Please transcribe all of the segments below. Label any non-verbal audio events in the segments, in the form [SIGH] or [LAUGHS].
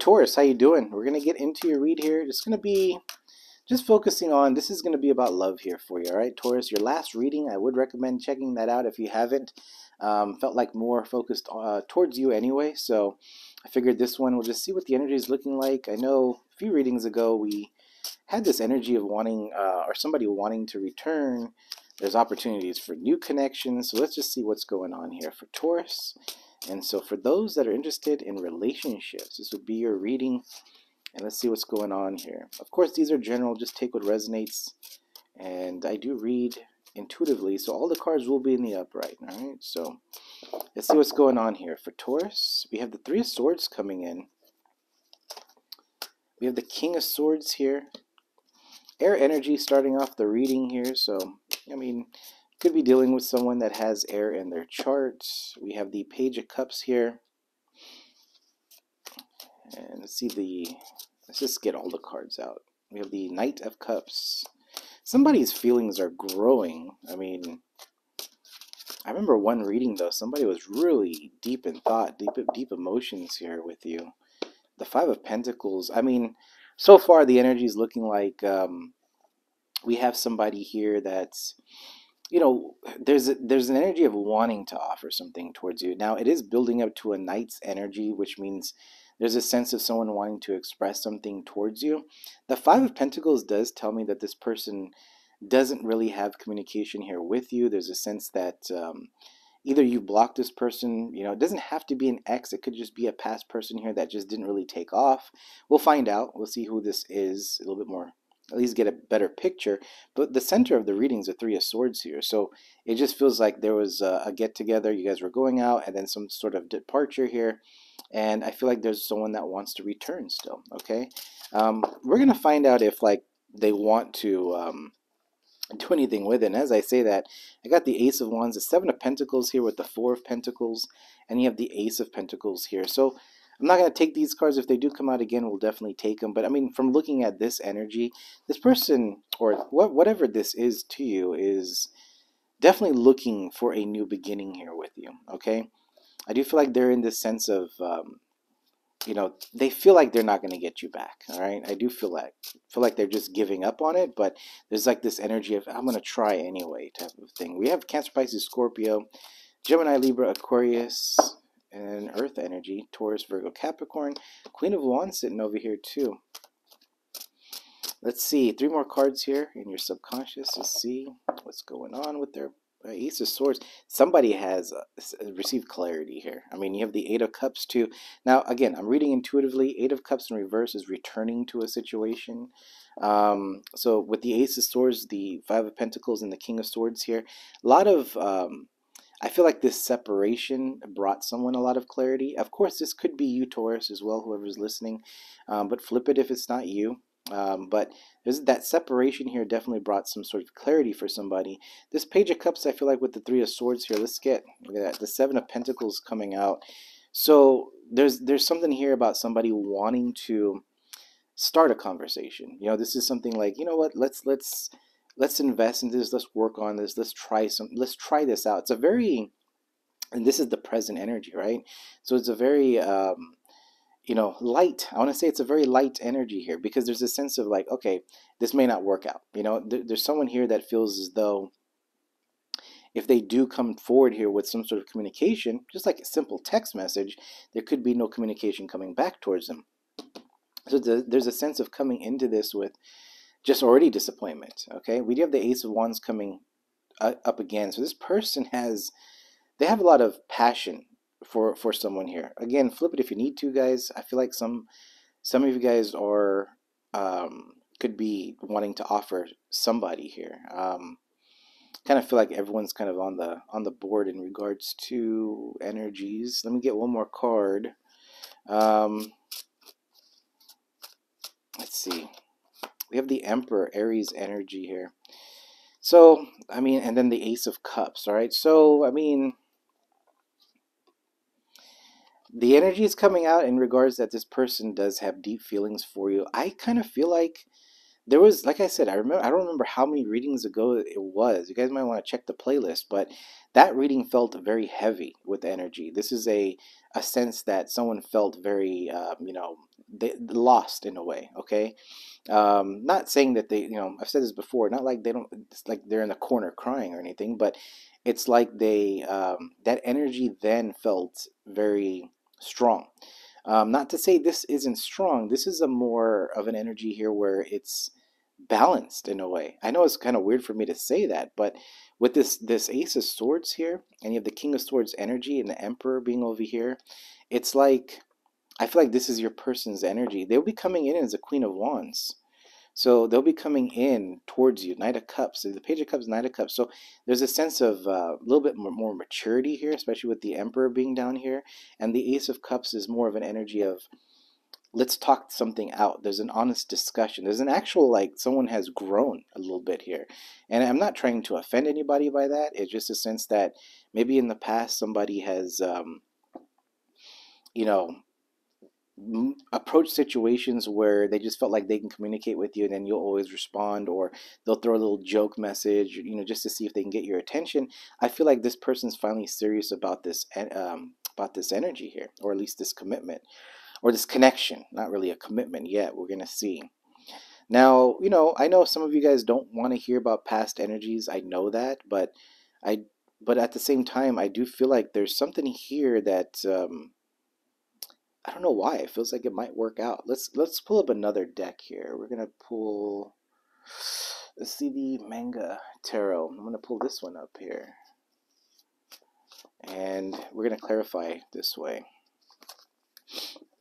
Taurus, how you doing? We're gonna get into your read here. It's gonna be just focusing on this is gonna be about love here for you. All right, Taurus. Your last reading, I would recommend checking that out if you haven't. Um, felt like more focused uh, towards you anyway, so I figured this one we'll just see what the energy is looking like. I know a few readings ago we had this energy of wanting uh, or somebody wanting to return. There's opportunities for new connections. So let's just see what's going on here for Taurus. And so for those that are interested in relationships, this would be your reading. And let's see what's going on here. Of course, these are general. Just take what resonates. And I do read intuitively, so all the cards will be in the upright. All right, so let's see what's going on here. For Taurus, we have the Three of Swords coming in. We have the King of Swords here. Air energy starting off the reading here. So, I mean, could be dealing with someone that has air in their chart. We have the Page of Cups here. And let's see the, let's just get all the cards out. We have the Knight of Cups. Somebody's feelings are growing. I mean, I remember one reading though, somebody was really deep in thought, deep deep emotions here with you. The Five of Pentacles. I mean, so far the energy is looking like um, we have somebody here that's you know, there's a, there's an energy of wanting to offer something towards you. Now it is building up to a knight's energy, which means there's a sense of someone wanting to express something towards you. The Five of Pentacles does tell me that this person doesn't really have communication here with you. There's a sense that um, either you blocked this person, you know, it doesn't have to be an ex, it could just be a past person here that just didn't really take off. We'll find out. We'll see who this is a little bit more at least get a better picture. But the center of the readings are Three of Swords here. So it just feels like there was a, a get together, you guys were going out, and then some sort of departure here. And I feel like there's someone that wants to return still, okay? Um, we're going to find out if, like, they want to um, do anything with it. And as I say that, I got the Ace of Wands, the Seven of Pentacles here with the Four of Pentacles, and you have the Ace of Pentacles here. So I'm not going to take these cards. If they do come out again, we'll definitely take them. But I mean, from looking at this energy, this person, or what, whatever this is to you, is definitely looking for a new beginning here with you, okay? I do feel like they're in this sense of, um, you know, they feel like they're not going to get you back, all right? I do feel like, feel like they're just giving up on it, but there's like this energy of, I'm going to try anyway type of thing. We have Cancer, Pisces, Scorpio, Gemini, Libra, Aquarius, and Earth energy, Taurus, Virgo, Capricorn. Queen of Wands sitting over here too. Let's see, three more cards here in your subconscious to see what's going on with their uh, Ace of Swords. Somebody has uh, received clarity here. I mean, you have the Eight of Cups too. Now, again, I'm reading intuitively. Eight of Cups in reverse is returning to a situation. Um, so with the Ace of Swords, the Five of Pentacles, and the King of Swords here, a lot of um, I feel like this separation brought someone a lot of clarity. Of course, this could be you, Taurus, as well, whoever's listening, um, but flip it if it's not you. Um, but there's that separation here definitely brought some sort of clarity for somebody. This Page of Cups, I feel like with the Three of Swords here, let's get look at that, the Seven of Pentacles coming out. So there's there's something here about somebody wanting to start a conversation. You know, this is something like, you know what, let's let's let's invest in this let's work on this let's try some let's try this out. It's a very and this is the present energy right? So it's a very um, you know light i want to say it's a very light energy here because there's a sense of like okay this may not work out you know? There, there's someone here that feels as though if they do come forward here with some sort of communication just like a simple text message there could be no communication coming back towards them. So there's a sense of coming into this with just already disappointment. Okay, we do have the Ace of Wands coming up again. So this person has, they have a lot of passion for for someone here. Again, flip it if you need to, guys. I feel like some some of you guys are um, could be wanting to offer somebody here. Um, kind of feel like everyone's kind of on the on the board in regards to energies. Let me get one more card. Um, let's see we have the Emperor, Aries energy here. So, I mean, and then the Ace of Cups, all right? So, I mean, the energy is coming out in regards that this person does have deep feelings for you. I kind of feel like there was like I said, I remember I don't remember how many readings ago it was. You guys might want to check the playlist, but that reading felt very heavy with energy. This is a a sense that someone felt very, um, you know, they, lost in a way. Okay, um, not saying that they, you know, I've said this before. Not like they don't. It's like they're in the corner crying or anything, but it's like they um, that energy then felt very strong. Um, not to say this isn't strong. This is a more of an energy here where it's balanced in a way. I know it's kind of weird for me to say that, but with this this Ace of Swords here, and you have the King of Swords energy and the Emperor being over here, it's like I feel like this is your person's energy. They'll be coming in as a Queen of Wands. So they'll be coming in towards you. Knight of Cups, the Page of Cups, Knight of Cups. So there's a sense of uh, a uh, little bit more, more maturity here, especially with the Emperor being down here. And the Ace of Cups is more of an energy of let's talk something out. There's an honest discussion. There's an actual, like, someone has grown a little bit here. And I'm not trying to offend anybody by that. It's just a sense that maybe in the past somebody has, um, you know, approach situations where they just felt like they can communicate with you and then you'll always respond or they'll throw a little joke message you know just to see if they can get your attention. I feel like this person's finally serious about this um, about this energy here or at least this commitment or this connection not really a commitment yet we're gonna see. Now you know i know some of you guys don't want to hear about past energies i know that but i but at the same time i do feel like there's something here that um, I don't know why. It feels like it might work out. Let's let's pull up another deck here. We're gonna pull. Let's see the manga tarot. I'm gonna pull this one up here, and we're gonna clarify this way.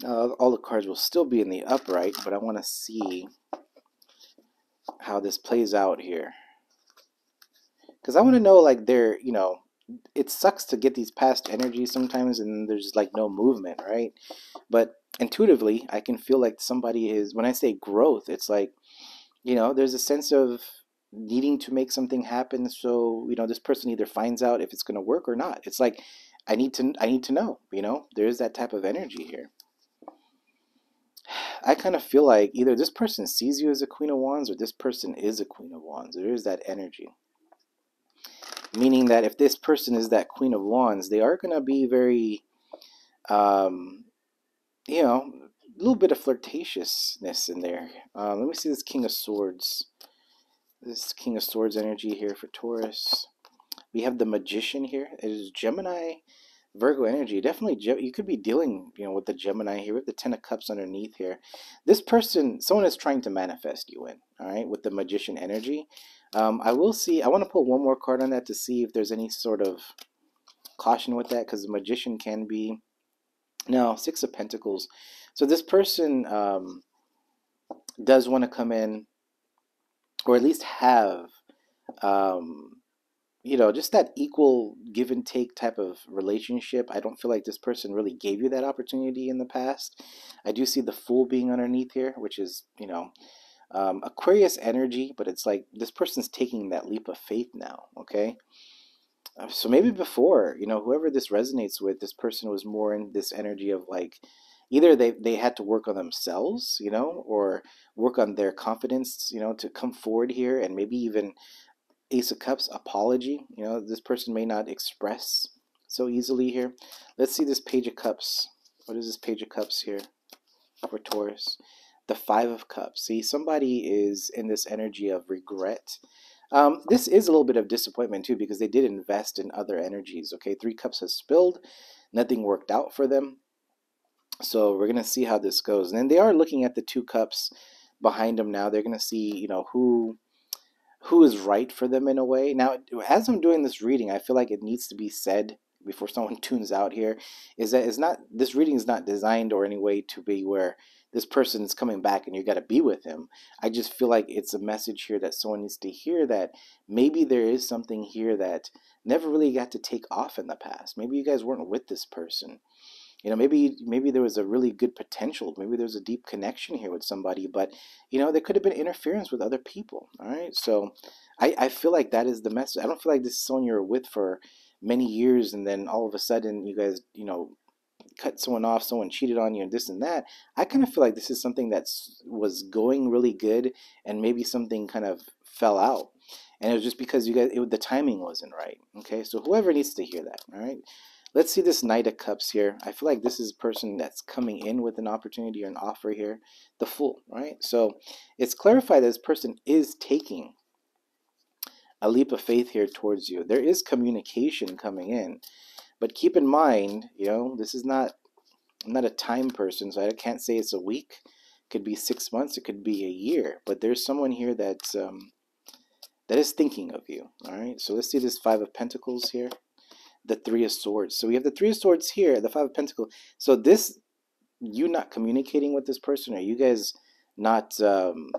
Uh, all the cards will still be in the upright, but I want to see how this plays out here because I want to know like they're you know it sucks to get these past energies sometimes and there's like no movement, right? But intuitively, I can feel like somebody is, when I say growth, it's like, you know, there's a sense of needing to make something happen. So, you know, this person either finds out if it's going to work or not. It's like, I need to, I need to know, you know, there's that type of energy here. I kind of feel like either this person sees you as a Queen of Wands or this person is a Queen of Wands. There is that energy meaning that if this person is that queen of wands they are going to be very um, you know a little bit of flirtatiousness in there. Uh, let me see this king of swords. This king of swords energy here for taurus. We have the magician here. It is gemini Virgo energy, definitely you could be dealing, you know, with the Gemini here, with the Ten of Cups underneath here. This person, someone is trying to manifest you in, all right, with the Magician energy. Um, I will see, I want to pull one more card on that to see if there's any sort of caution with that, because the Magician can be, no, Six of Pentacles. So this person um, does want to come in, or at least have um, you know, just that equal give and take type of relationship. I don't feel like this person really gave you that opportunity in the past. I do see the Fool being underneath here, which is, you know, um, Aquarius energy, but it's like this person's taking that leap of faith now, okay? Uh, so maybe before, you know, whoever this resonates with, this person was more in this energy of like, either they, they had to work on themselves, you know, or work on their confidence, you know, to come forward here and maybe even Ace of Cups, apology. You know, this person may not express so easily here. Let's see this Page of Cups. What is this Page of Cups here for Taurus? The Five of Cups. See, somebody is in this energy of regret. Um, this is a little bit of disappointment too because they did invest in other energies. Okay, Three Cups has spilled. Nothing worked out for them. So we're going to see how this goes. And then they are looking at the two cups behind them now. They're going to see, you know, who who is right for them in a way. Now, as I'm doing this reading, I feel like it needs to be said before [LAUGHS] someone tunes out here is that it's not this reading is not designed or any way to be where this person is coming back and you got to be with him. I just feel like it's a message here that someone needs to hear that maybe there is something here that never really got to take off in the past. Maybe you guys weren't with this person you know maybe maybe there was a really good potential maybe there's a deep connection here with somebody but you know there could have been interference with other people all right so i i feel like that is the message i don't feel like this is someone you're with for many years and then all of a sudden you guys you know cut someone off, someone cheated on you, and this and that. I kind of feel like this is something that was going really good, and maybe something kind of fell out, and it was just because you guys it, the timing wasn't right. Okay, so whoever needs to hear that, all right. Let's see this Knight of Cups here. I feel like this is a person that's coming in with an opportunity or an offer here. The Fool, right? So it's clarified that this person is taking a leap of faith here towards you. There is communication coming in. But keep in mind, you know, this is not I'm not a time person, so I can't say it's a week. It could be six months, it could be a year. But there's someone here that's um, that is thinking of you. All right. So let's see this five of pentacles here. The three of swords. So we have the three of swords here, the five of pentacles. So this you not communicating with this person, or you guys not um,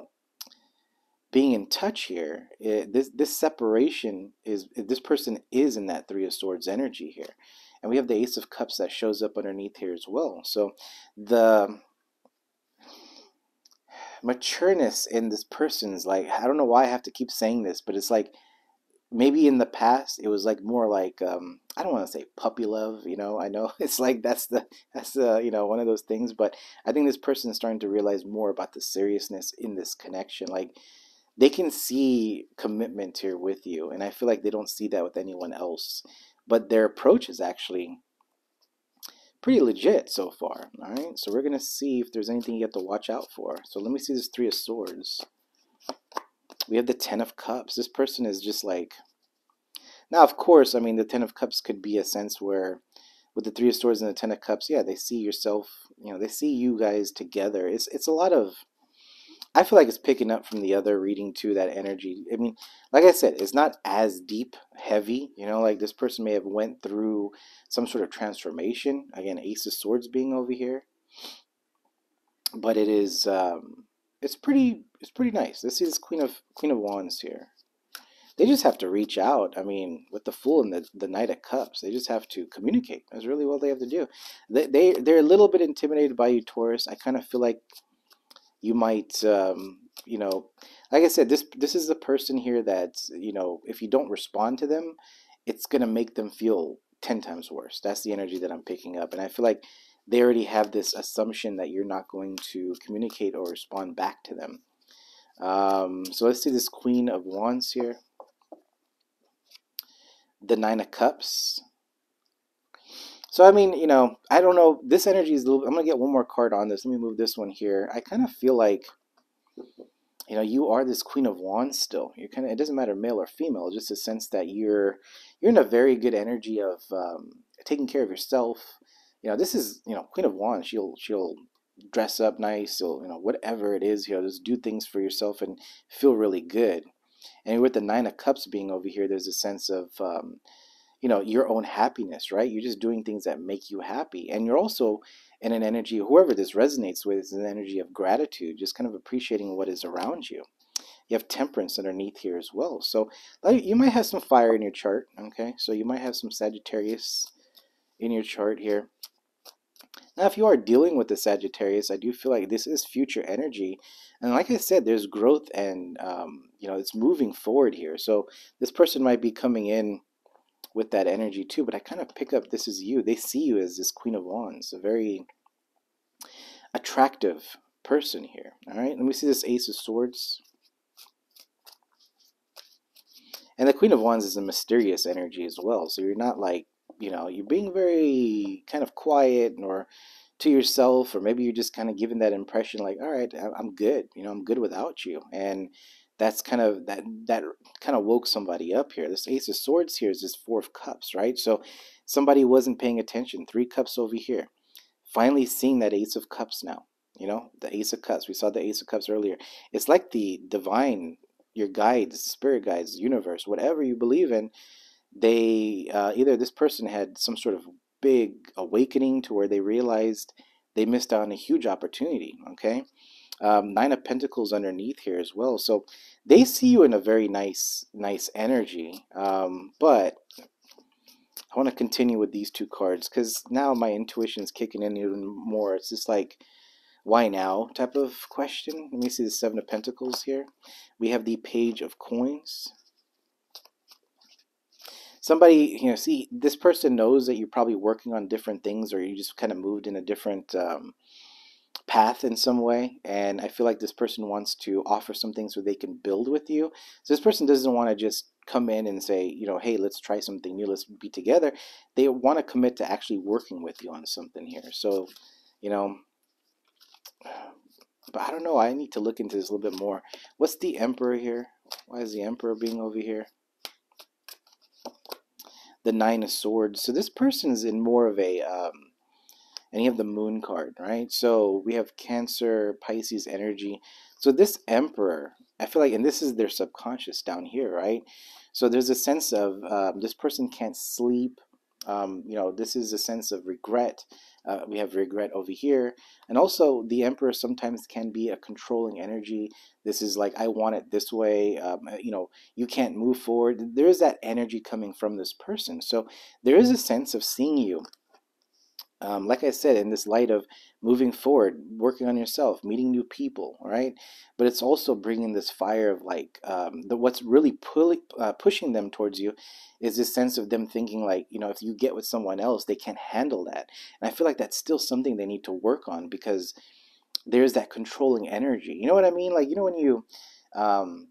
being in touch here, it, this this separation is this person is in that three of swords energy here, and we have the ace of cups that shows up underneath here as well. So the matureness in this person's like I don't know why I have to keep saying this, but it's like maybe in the past it was like more like um, I don't want to say puppy love, you know. I know [LAUGHS] it's like that's the that's the you know one of those things, but I think this person is starting to realize more about the seriousness in this connection. Like they can see commitment here with you and i feel like they don't see that with anyone else but their approach is actually pretty legit so far all right so we're to see if there's anything you have to watch out for so let me see this three of swords we have the ten of cups this person is just like now of course i mean the ten of cups could be a sense where with the three of swords and the ten of cups yeah they see yourself you know they see you guys together it's it's a lot of I feel like it's picking up from the other reading too, that energy. I mean, like I said, it's not as deep, heavy, you know, like this person may have went through some sort of transformation. Again, Ace of Swords being over here. But it is um it's pretty it's pretty nice. This is Queen of Queen of Wands here. They just have to reach out. I mean, with the Fool and the, the Knight of Cups, they just have to communicate. That's really what they have to do. They, they, they're a little bit intimidated by you, Taurus. I kind of feel like you might um, you know like i said this this is a person here that you know if you don't respond to them it's going to make them feel 10 times worse that's the energy that i'm picking up and i feel like they already have this assumption that you're not going to communicate or respond back to them um, so let's see this queen of wands here the nine of cups so I mean, you know, I don't know. This energy is a little. I'm gonna get one more card on this. Let me move this one here. I kind of feel like, you know, you are this Queen of Wands still. You're kind of. It doesn't matter male or female. Just a sense that you're you're in a very good energy of um, taking care of yourself. You know, this is you know Queen of Wands. She'll she'll dress up nice. She'll you know whatever it is. You know, just do things for yourself and feel really good. And with the Nine of Cups being over here, there's a sense of um, you know your own happiness right you're just doing things that make you happy and you're also in an energy whoever this resonates with is an energy of gratitude just kind of appreciating what is around you you have temperance underneath here as well so you might have some fire in your chart okay so you might have some sagittarius in your chart here now if you are dealing with the sagittarius i do feel like this is future energy and like i said there's growth and um, you know it's moving forward here so this person might be coming in with that energy too. But I kind of pick up this is you. They see you as this Queen of Wands, a very attractive person here. All right, let me see this Ace of Swords. And the Queen of Wands is a mysterious energy as well. So you're not like, you know, you're being very kind of quiet or to yourself, or maybe you're just kind of giving that impression like, all right, I'm good. You know, I'm good without you. And that's kind of that that kind of woke somebody up here. This Ace of Swords here is this Four of Cups, right? So somebody wasn't paying attention. Three cups over here. Finally seeing that Ace of Cups now. You know, the Ace of Cups. We saw the Ace of Cups earlier. It's like the divine, your guides, spirit guides, universe, whatever you believe in. They uh, either this person had some sort of big awakening to where they realized they missed out on a huge opportunity. Okay, um, nine of pentacles underneath here as well. So they see you in a very nice nice energy um, but i want to continue with these two cards because now my intuition is kicking in even more. It's just like why now? type of question. Let me see the seven of pentacles here. We have the page of coins somebody you know see this person knows that you're probably working on different things or you just kind of moved in a different um, path in some way and i feel like this person wants to offer some things so they can build with you. So this person doesn't want to just come in and say you know hey let's try something new let's be together. They want to commit to actually working with you on something here. So you know but i don't know i need to look into this a little bit more. What's the emperor here? Why is the emperor being over here the nine of swords so this person is in more of a um, and you have the moon card, right? So we have Cancer, Pisces energy. So this Emperor, I feel like, and this is their subconscious down here, right? So there's a sense of um, this person can't sleep. Um, you know, this is a sense of regret. Uh, we have regret over here. And also, the Emperor sometimes can be a controlling energy. This is like, I want it this way. Um, uh, you know, you can't move forward. There is that energy coming from this person. So there is a sense of seeing you um, like I said, in this light of moving forward, working on yourself, meeting new people, right? But it's also bringing this fire of like um, the what's really pulling, uh, pushing them towards you is this sense of them thinking like you know if you get with someone else, they can't handle that, and I feel like that's still something they need to work on because there's that controlling energy. You know what I mean? Like you know when you um,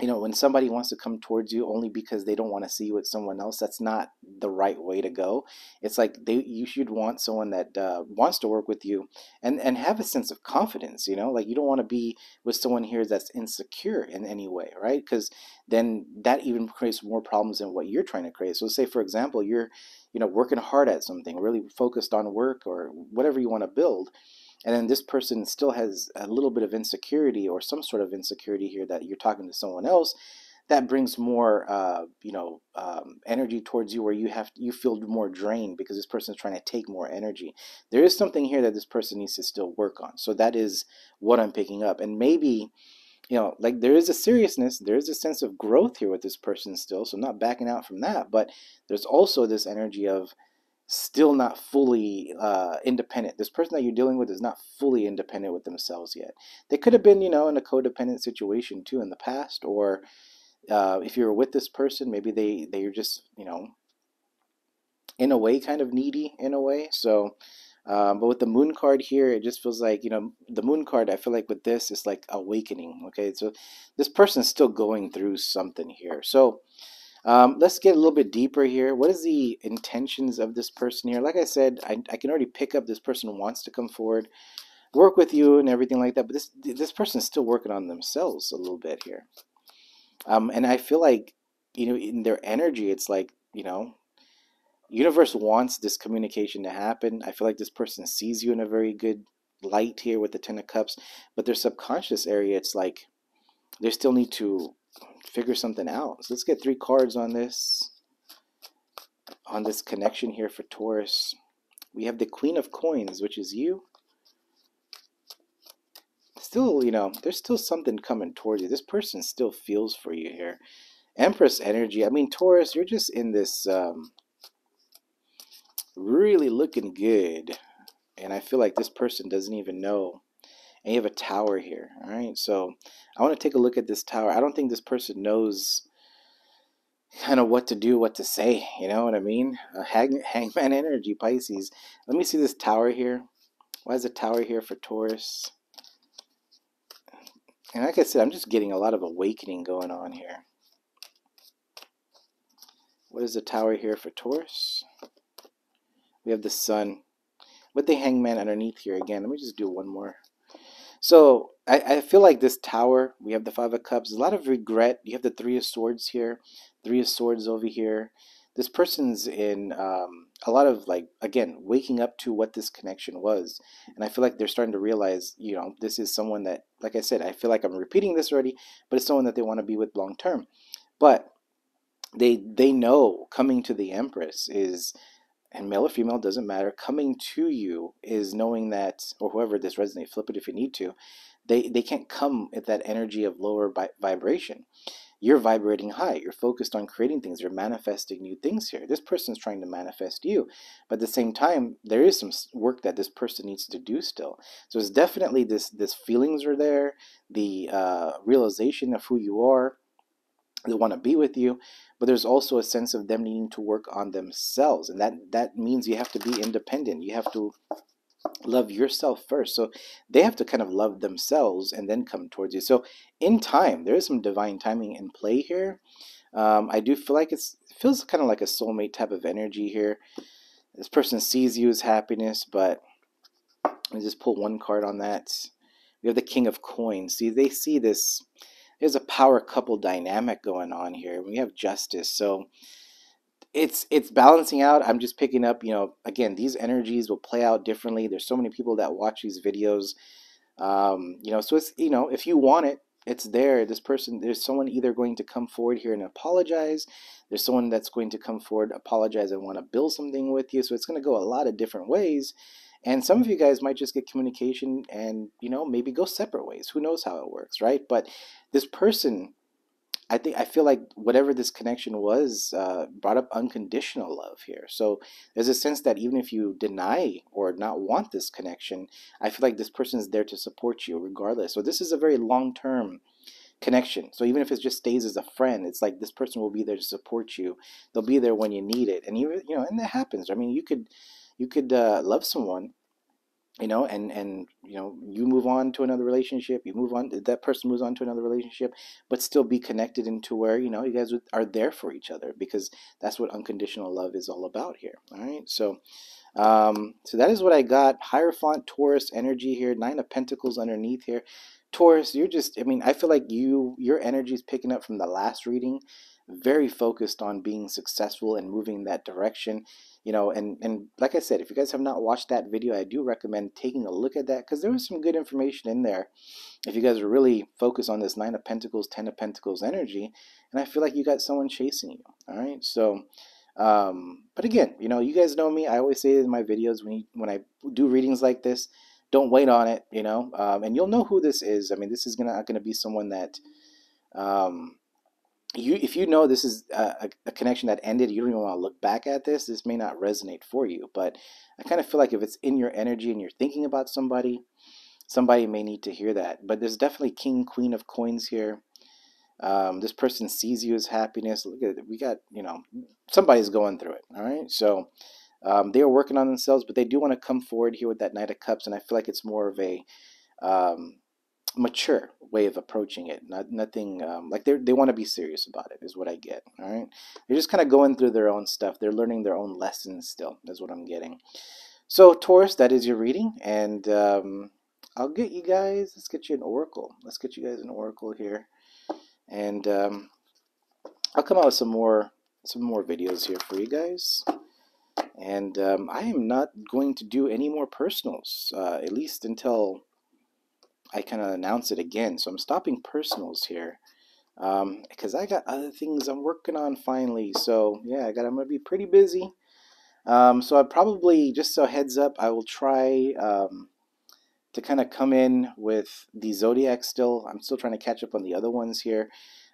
you know, when somebody wants to come towards you only because they don't want to see you with someone else, that's not the right way to go. It's like they you should want someone that uh, wants to work with you and and have a sense of confidence. You know, like you don't want to be with someone here that's insecure in any way, right? Because then that even creates more problems than what you're trying to create. So, say for example, you're you know working hard at something, really focused on work or whatever you want to build and then this person still has a little bit of insecurity or some sort of insecurity here that you're talking to someone else that brings more uh, you know um, energy towards you where you have you feel more drained because this person is trying to take more energy. There is something here that this person needs to still work on. So that is what i'm picking up. And maybe you know like there is a seriousness there is a sense of growth here with this person still so I'm not backing out from that. But there's also this energy of still not fully uh, independent. This person that you're dealing with is not fully independent with themselves yet. They could have been, you know, in a codependent situation too in the past, or uh, if you're with this person, maybe they they're just, you know, in a way kind of needy in a way. So, um, but with the moon card here, it just feels like you know the moon card. I feel like with this is like awakening. Okay, so this person's still going through something here. So um, let's get a little bit deeper here. What is the intentions of this person here? Like I said, I, I can already pick up this person wants to come forward, work with you and everything like that. But this this person is still working on themselves a little bit here. Um, and I feel like, you know, in their energy, it's like, you know, universe wants this communication to happen. I feel like this person sees you in a very good light here with the Ten of Cups, but their subconscious area, it's like they still need to figure something out. So let's get three cards on this, on this connection here for Taurus. We have the Queen of Coins, which is you. Still, you know, there's still something coming towards you. This person still feels for you here. Empress energy. I mean, Taurus, you're just in this um, really looking good. And I feel like this person doesn't even know and you have a tower here all right so i want to take a look at this tower. I don't think this person knows kind of what to do what to say you know what i mean? Uh, hang, [LAUGHS] hangman energy pisces. Let me see this tower here. Why is the tower here for taurus? And like i said i'm just getting a lot of awakening going on here. What is the tower here for taurus? We have the sun. With the hangman underneath here again. Let me just do one more so I, I feel like this tower, we have the Five of Cups, a lot of regret. You have the Three of Swords here, Three of Swords over here. This person's in um, a lot of like, again, waking up to what this connection was. And I feel like they're starting to realize, you know, this is someone that, like I said, I feel like I'm repeating this already, but it's someone that they want to be with long term. But they they know coming to the Empress is and male or female doesn't matter. Coming to you is knowing that or whoever this resonates flip it if you need to they they can't come at that energy of lower vibration. You're vibrating high. You're focused on creating things. You're manifesting new things here. This person's trying to manifest you but at the same time there is some work that this person needs to do still. So it's definitely this this feelings are there the uh, realization of who you are they want to be with you but there's also a sense of them needing to work on themselves and that that means you have to be independent you have to love yourself first so they have to kind of love themselves and then come towards you so in time there is some divine timing in play here um, i do feel like it's it feels kind of like a soulmate type of energy here this person sees you as happiness but let me just pull one card on that we have the king of coins see they see this there's a power couple dynamic going on here. We have justice. So it's it's balancing out. I'm just picking up, you know, again, these energies will play out differently. There's so many people that watch these videos. Um, you know, so it's you know, if you want it, it's there. This person, there's someone either going to come forward here and apologize. There's someone that's going to come forward, apologize, and want to build something with you. So it's going to go a lot of different ways. And some of you guys might just get communication and, you know, maybe go separate ways. Who knows how it works, right? But this person, I think, I feel like whatever this connection was uh, brought up unconditional love here. So there's a sense that even if you deny or not want this connection, I feel like this person is there to support you regardless. So this is a very long term connection. So even if it just stays as a friend, it's like this person will be there to support you. They'll be there when you need it, and you you know, and that happens. I mean, you could you could uh, love someone you know and and you know you move on to another relationship you move on that person moves on to another relationship but still be connected into where you know you guys are there for each other because that's what unconditional love is all about here all right? So um so that is what i got. Hierophant taurus energy here nine of pentacles underneath here. Taurus you're just i mean i feel like you your energy is picking up from the last reading very focused on being successful and moving in that direction you know and and like i said if you guys have not watched that video i do recommend taking a look at that because there was some good information in there. If you guys are really focused on this nine of pentacles ten of pentacles energy and i feel like you got someone chasing you all right? So um but again you know you guys know me i always say in my videos when you, when i do readings like this don't wait on it you know? Um, and you'll know who this is. I mean this is gonna gonna be someone that um you if you know this is a, a, connection that ended you don't even want to look back at this this may not resonate for you but i kind of feel like if it's in your energy and you're thinking about somebody somebody may need to hear that but there's definitely king queen of coins here. Um, this person sees you as happiness look at it we got you know somebody's going through it all right? So um, they are working on themselves but they do want to come forward here with that knight of cups and i feel like it's more of a um, mature way of approaching it. Not nothing um, like they they want to be serious about it is what I get. All right, they're just kind of going through their own stuff. They're learning their own lessons still. That's what I'm getting. So Taurus, that is your reading, and um, I'll get you guys. Let's get you an oracle. Let's get you guys an oracle here, and um, I'll come out with some more some more videos here for you guys. And um, I am not going to do any more personals, uh, at least until I kind of announce it again. So I'm stopping personals here because um, I got other things I'm working on finally. So yeah, I got I'm gonna be pretty busy. Um, so I probably just so heads up, I will try um, to kind of come in with the zodiac still. I'm still trying to catch up on the other ones here.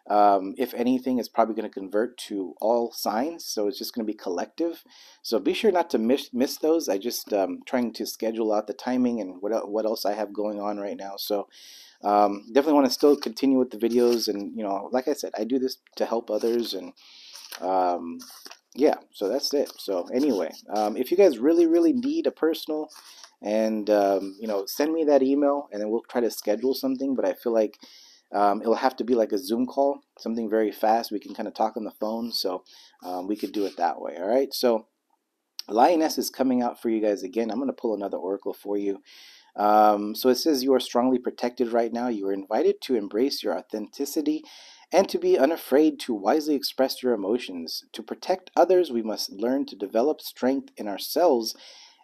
Um, if anything, it's probably going to convert to all signs, so it's just going to be collective. So be sure not to miss, miss those. I just um, trying to schedule out the timing and what what else I have going on right now. So um, definitely want to still continue with the videos, and you know, like I said, I do this to help others, and um, yeah, so that's it. So anyway, um, if you guys really really need a personal and um, you know send me that email and then we'll try to schedule something but i feel like um, it'll have to be like a Zoom call, something very fast. We can kind of talk on the phone, so um, we could do it that way. All right. So Lioness is coming out for you guys again. I'm going to pull another oracle for you. Um, so it says you are strongly protected right now. You are invited to embrace your authenticity and to be unafraid to wisely express your emotions. To protect others, we must learn to develop strength in ourselves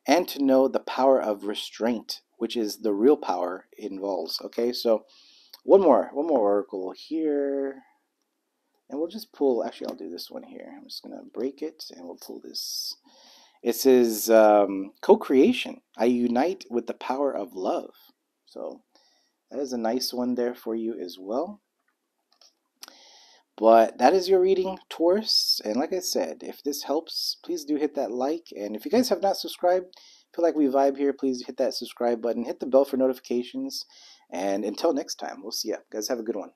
and to know the power of restraint, which is the real power involves. Okay, so one more, one more oracle here. And we'll just pull, actually I'll do this one here. I'm just to break it and we'll pull this. It says um, co-creation. I unite with the power of love. So that is a nice one there for you as well. But that is your reading, Taurus. And like I said, if this helps, please do hit that like. And if you guys have not subscribed, feel like we vibe here, please hit that subscribe button. Hit the bell for notifications. And until next time, we'll see ya. Guys, have a good one.